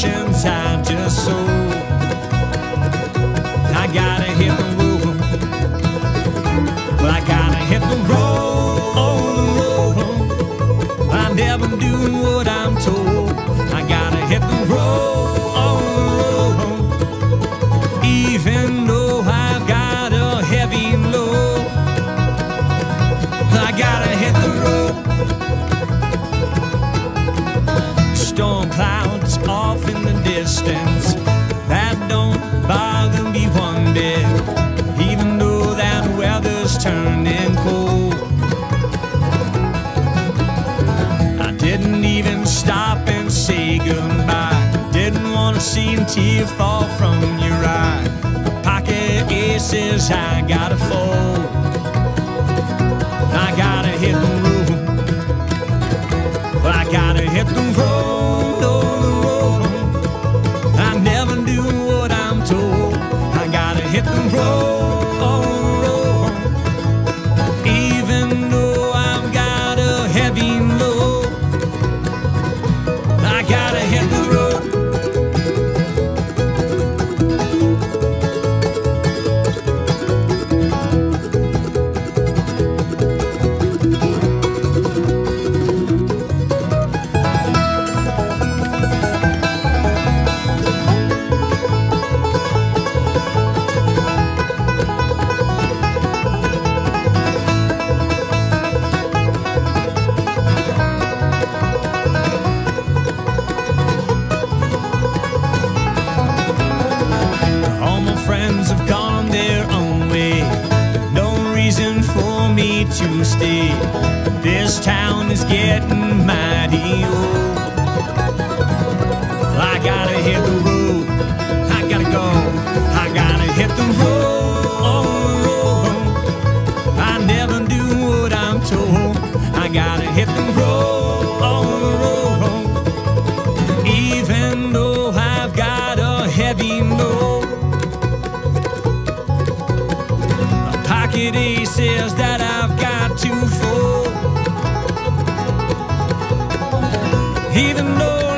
possessions I just sold. I gotta hit the road. Well, I gotta hit the road. I never do what I'm told. I gotta hit the road. Even though I've got a heavy load, I gotta hit the road. Storm clouds off in the distance. That don't bother me one bit. Even though that weather's turning cold. I didn't even stop and say goodbye. Didn't want to see a tear fall from your eye. Pocket aces, I gotta fold. Me stay. This town is getting mighty old. I gotta hit the road. I gotta go. I gotta hit the road. I never do what I'm told. I gotta hit the road. Even though I've got a heavy load. A pocket aces that I've got to fold. Even though